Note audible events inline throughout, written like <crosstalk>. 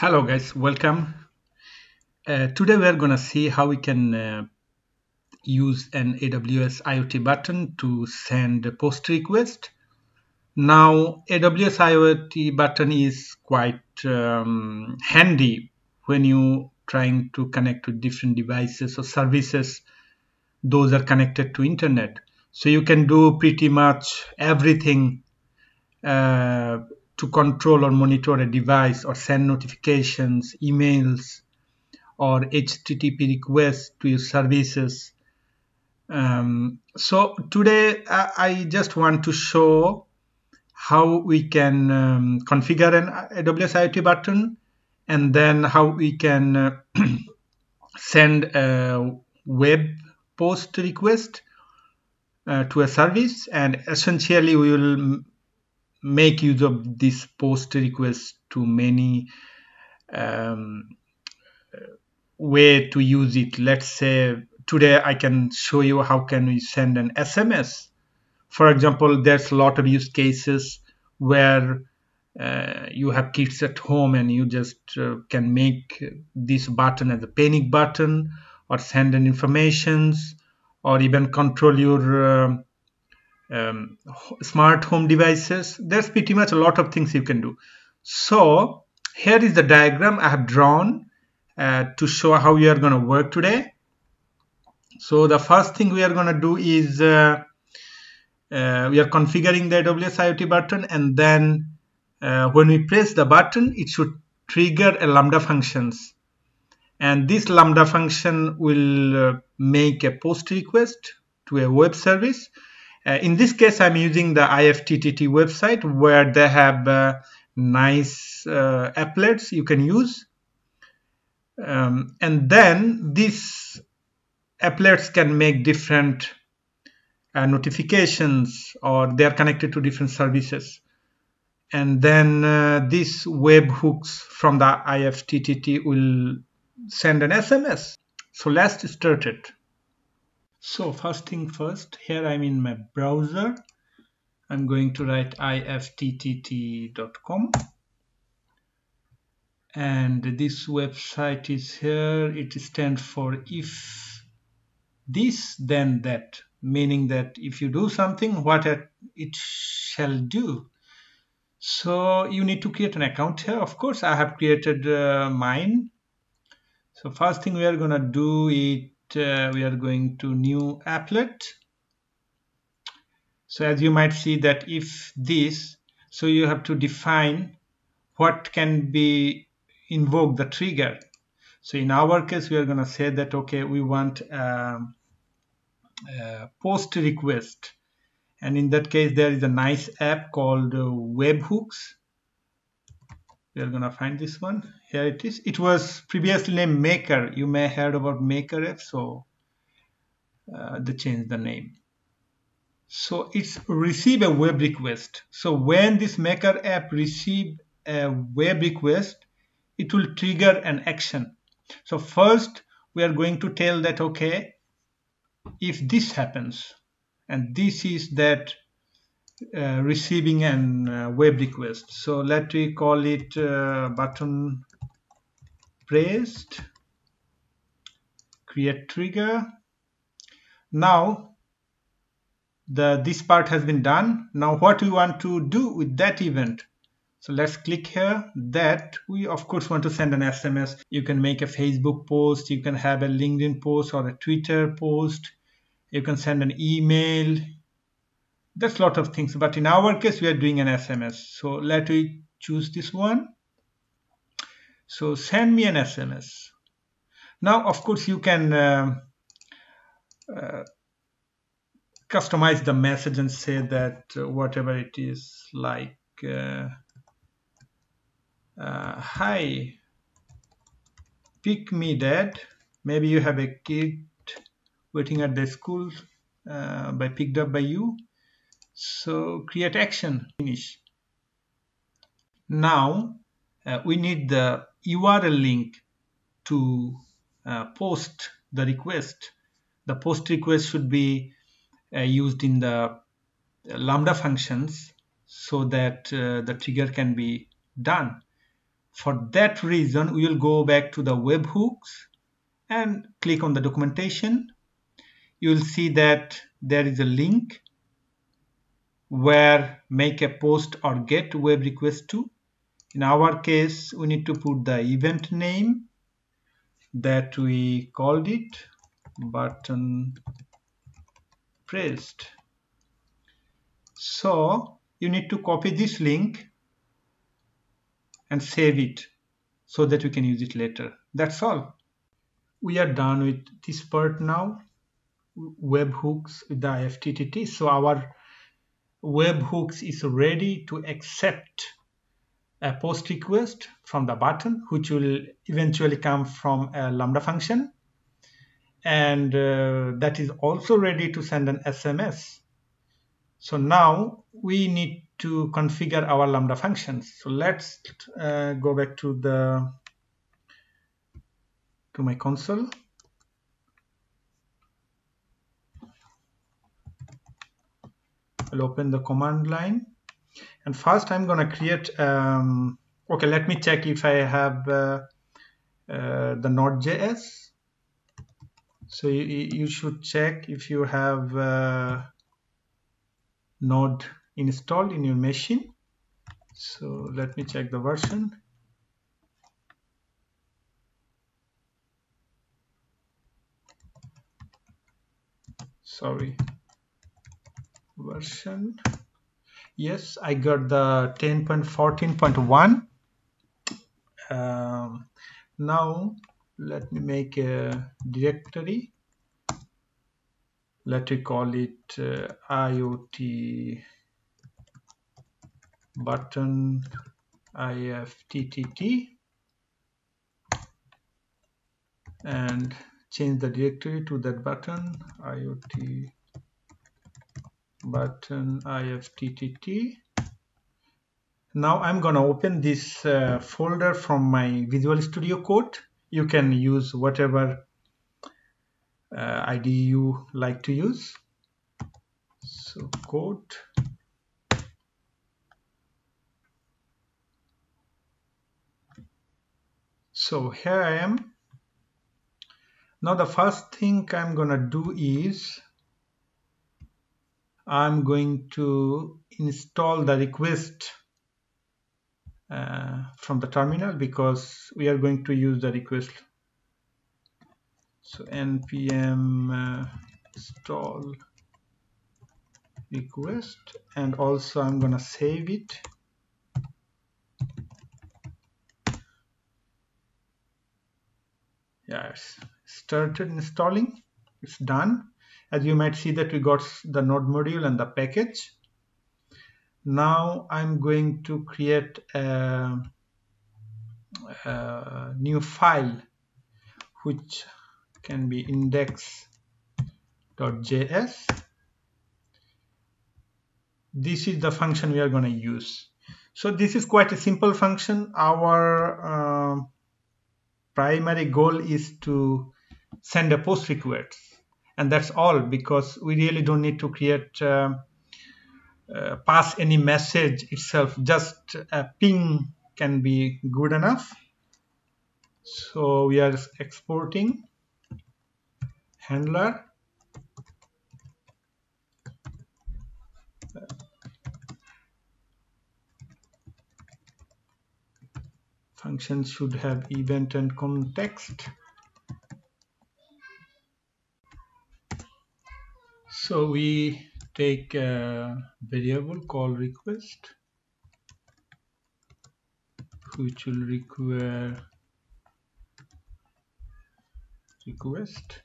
Hello guys, welcome. Uh, today we are going to see how we can uh, use an AWS IoT button to send a post request. Now AWS IoT button is quite um, handy when you trying to connect to different devices or services those are connected to internet. So you can do pretty much everything uh, to control or monitor a device or send notifications, emails, or HTTP requests to your services. Um, so today I, just want to show how we can um, configure an AWS IoT button and then how we can uh, <clears throat> send a web post request uh, to a service and essentially we will make use of this post request to many um, way to use it. Let's say today i can show you how can we send an sms for example there's a lot of use cases where uh, you have kids at home and you just uh, can make this button as a panic button or send an informations or even control your uh, um, smart home devices there's pretty much a lot of things you can do. So here is the diagram I have drawn uh, to show how we are going to work today. So the first thing we are going to do is uh, uh, we are configuring the AWS IoT button and then uh, when we press the button it should trigger a lambda functions. And this lambda function will uh, make a post request to a web service uh, in this case, I'm using the IFTTT website where they have uh, nice uh, applets you can use. Um, and then these applets can make different uh, notifications or they are connected to different services. And then uh, these webhooks from the IFTTT will send an SMS. So let's start it. So first thing first, here I'm in my browser. I'm going to write ifttt.com and this website is here. It stands for if this then that, meaning that if you do something, what it shall do. So you need to create an account here. Of course, I have created uh, mine. So first thing we are gonna do is uh, we are going to new applet. So as you might see that if this so you have to define what can be invoke the trigger. So in our case we are going to say that okay we want um, post request. And in that case there is a nice app called uh, webhooks we are going to find this one. Here it is. It was previously named maker. You may have heard about maker app so uh, they changed the name. So it's receive a web request. So when this maker app receive a web request it will trigger an action. So first we are going to tell that okay if this happens and this is that uh, receiving an uh, web request. So let me call it uh, button pressed create trigger. Now the this part has been done. Now what we want to do with that event? So let's click here. That we of course want to send an sms you can make a facebook post. You can have a linkedin post or a twitter post. You can send an email there's a lot of things but in our case we are doing an sms so let me choose this one. So send me an sms now of course you can uh, uh, customize the message and say that uh, whatever it is like uh, uh, hi pick me dad. Maybe you have a kid waiting at the school uh, by picked up by you so create action, finish. Now uh, we need the URL link to uh, post the request. The post request should be uh, used in the Lambda functions so that uh, the trigger can be done. For that reason, we will go back to the webhooks and click on the documentation. You will see that there is a link where make a post or get web request to. In our case, we need to put the event name that we called it button pressed. So you need to copy this link and save it so that we can use it later. That's all. We are done with this part now. Webhooks with the IFTTT. So our webhooks is ready to accept a post request from the button which will eventually come from a lambda function. And uh, that is also ready to send an SMS so now we need to configure our lambda functions. So let's uh, go back to the to my console I'll open the command line. And first I'm gonna create um, okay let me check if I have uh, uh, the node.js so you, you, should check if you have uh, node installed in your machine. So let me check the version. Sorry version. Yes I got the 10.14.1 um, now let me make a directory. Let me call it uh, IoT button IFTTT and change the directory to that button IoT button IFTTT. Now I'm gonna open this uh, folder from my Visual Studio Code. You can use whatever uh, IDE you like to use. So code. So here I am. Now the first thing I'm gonna do is I'm going to install the request uh, from the terminal because we are going to use the request. So npm uh, install request and also I'm gonna save it. Yes, started installing. It's done as you might see that we got the node module and the package. Now I'm going to create a, a new file which can be index.js this is the function we are going to use. So this is quite a simple function. Our uh, primary goal is to send a post request and that's all because we really don't need to create uh, uh, pass any message itself. Just a ping can be good enough. So we are exporting handler. Function should have event and context So we take a variable called request which will require request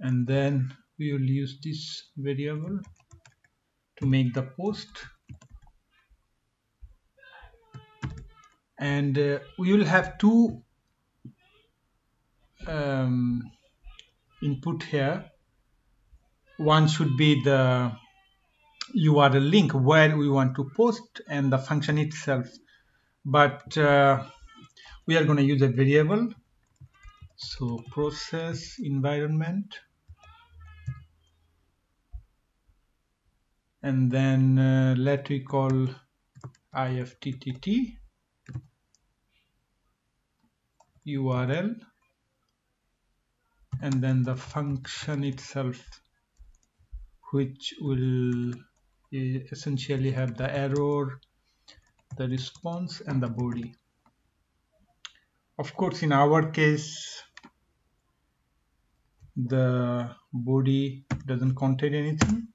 and then we will use this variable to make the post and uh, we will have two um, input here. One should be the URL link where we want to post and the function itself. But uh, we are going to use a variable. So process environment. And then uh, let we call ifttt url and then the function itself which will essentially have the error the response and the body. Of course in our case the body doesn't contain anything.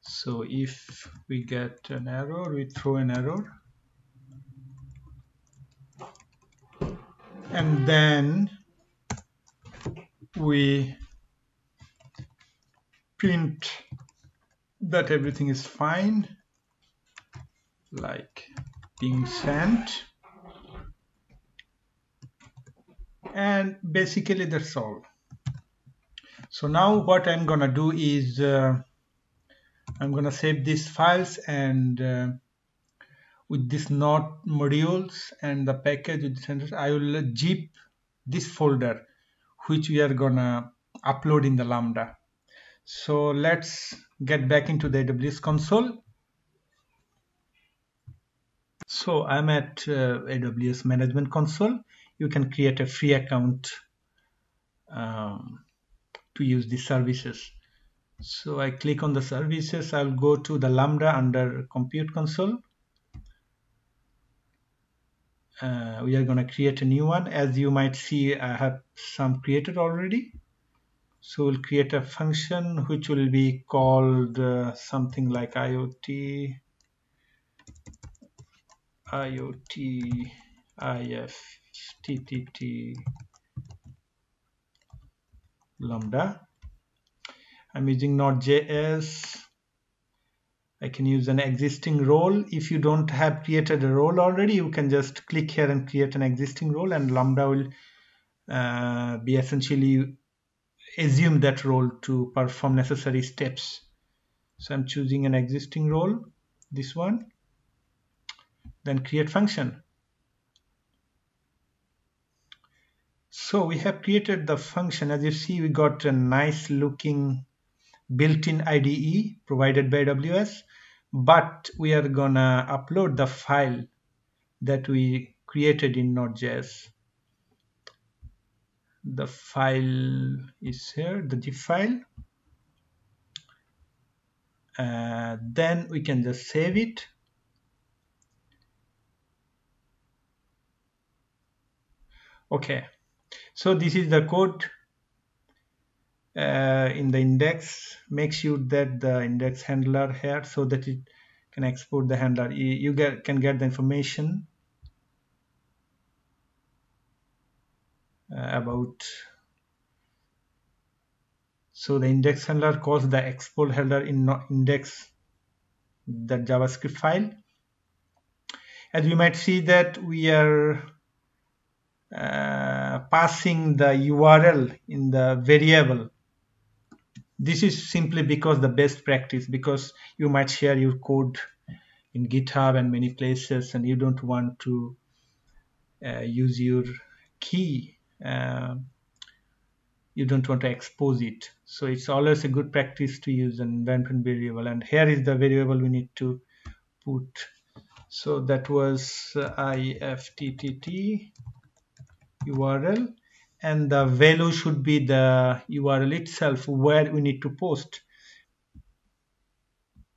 So if we get an error we throw an error and then we print that everything is fine like being sent. And basically that's all. So now what I'm gonna do is uh, I'm gonna save these files and uh, with this node modules and the package with the I will zip this folder which we are gonna upload in the lambda. So let's get back into the AWS console. So I'm at uh, AWS management console. You can create a free account um, to use these services. So I click on the services. I'll go to the Lambda under compute console uh, we are going to create a new one. As you might see I have some created already. So we'll create a function which will be called uh, something like IoT IoT IFTTT lambda. I'm using Node.js I can use an existing role. If you don't have created a role already, you can just click here and create an existing role and Lambda will uh, be essentially assume that role to perform necessary steps. So I'm choosing an existing role, this one, then create function. So we have created the function. As you see, we got a nice looking built-in IDE provided by AWS but we are gonna upload the file that we created in Node.js. The file is here, the zip file. Uh, then we can just save it. Okay, so this is the code uh, in the index make sure that the index handler here so that it can export the handler. You, you get, can get the information uh, about so the index handler calls the export handler in index the javascript file. As you might see that we are uh, passing the URL in the variable this is simply because the best practice because you might share your code in github and many places and you don't want to uh, use your key uh, you don't want to expose it. So it's always a good practice to use an environment variable. And here is the variable we need to put. So that was uh, ifttt url and the value should be the URL itself where we need to post.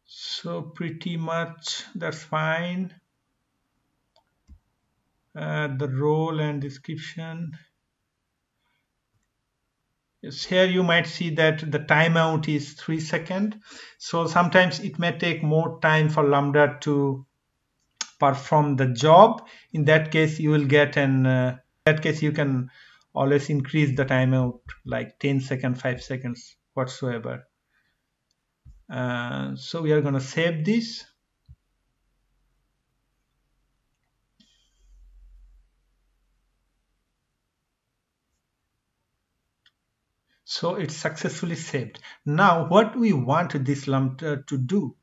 So pretty much that's fine. Uh, the role and description. Yes here you might see that the timeout is three second. So sometimes it may take more time for lambda to perform the job. In that case you will get an uh, that case you can always increase the timeout like 10 seconds 5 seconds whatsoever. Uh, so we are going to save this. So it's successfully saved. Now what we want this lambda to do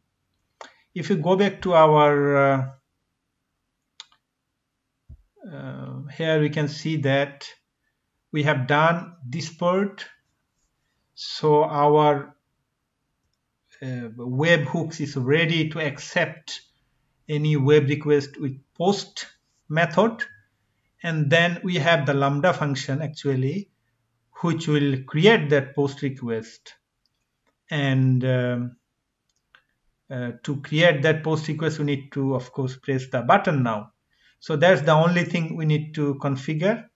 if you go back to our uh, uh, here we can see that we have done this part. So our uh, webhooks is ready to accept any web request with post method. And then we have the lambda function actually which will create that post request. And um, uh, to create that post request we need to of course press the button now. So that's the only thing we need to configure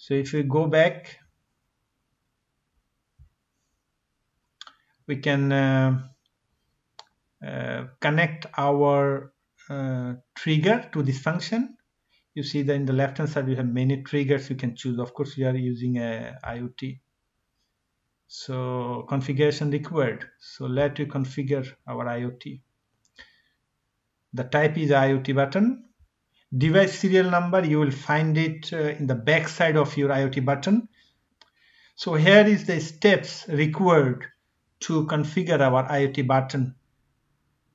so if we go back we can uh, uh, connect our uh, trigger to this function. You see that in the left hand side we have many triggers. You can choose of course we are using a IoT so configuration required. So let me configure our IoT the type is IoT button device serial number you will find it uh, in the back side of your IoT button. So here is the steps required to configure our IoT button.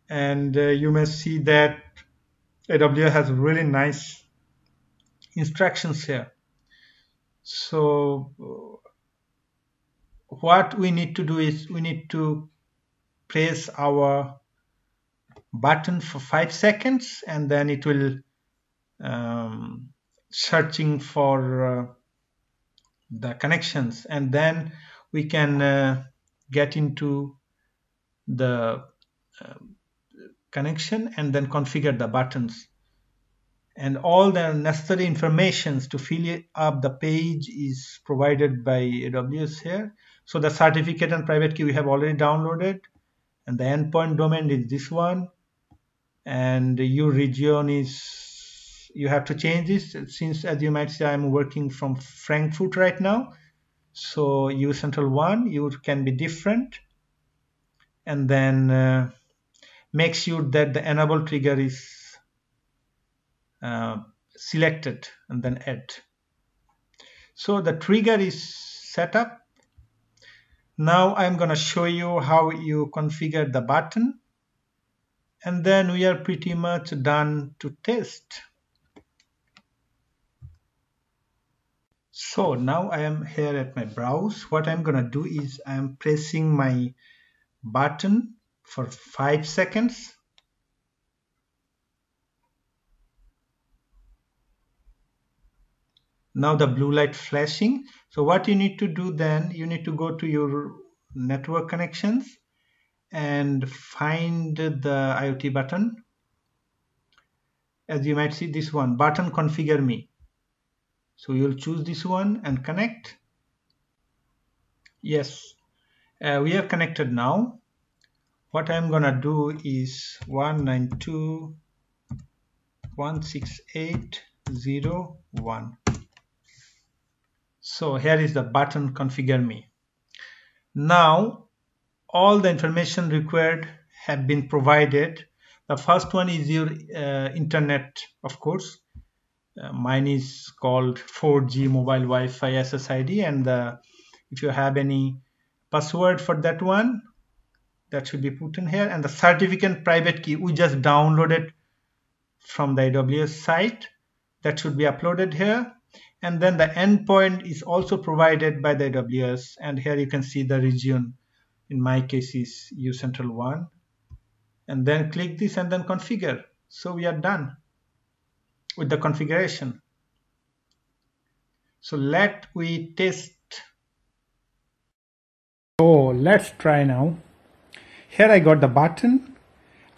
And uh, you may see that AWS has really nice instructions here. So what we need to do is we need to press our button for five seconds and then it will um, searching for uh, the connections. And then we can uh, get into the uh, connection and then configure the buttons. And all the necessary informations to fill up the page is provided by AWS here. So the certificate and private key we have already downloaded. And the endpoint domain is this one. And your region is you have to change this. Since as you might say I'm working from Frankfurt right now. So U central one you can be different. And then uh, make sure that the enable trigger is uh, selected and then add. So the trigger is set up. Now I'm going to show you how you configure the button. And then we are pretty much done to test. So now I am here at my browse. What I'm to do is I'm pressing my button for 5 seconds. Now the blue light flashing so what you need to do then, you need to go to your network connections and find the IoT button. As you might see this one, button configure me. So you'll choose this one and connect. Yes, uh, we are connected now. What I'm gonna do is 192.168.0.1 so here is the button configure me. Now all the information required have been provided. The first one is your uh, internet of course uh, mine is called 4G mobile Wi-Fi SSID and uh, if you have any password for that one that should be put in here. And the certificate private key we just downloaded from the AWS site that should be uploaded here. And then the endpoint is also provided by the AWS and here you can see the region. In my case is ucentral1 and then click this and then configure. So we are done with the configuration. So let we test. So let's try now. Here I got the button.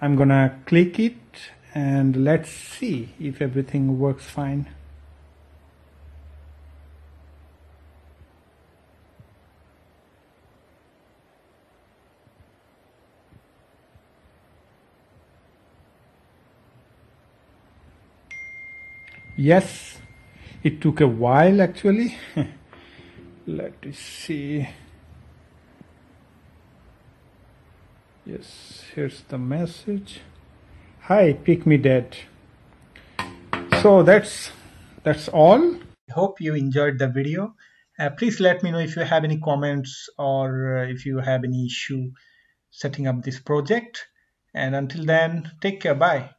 I'm gonna click it and let's see if everything works fine yes it took a while actually. <laughs> Let me see. Yes here's the message. Hi pick me dead. So that's that's all. Hope you enjoyed the video. Uh, please let me know if you have any comments or uh, if you have any issue setting up this project. And until then take care. Bye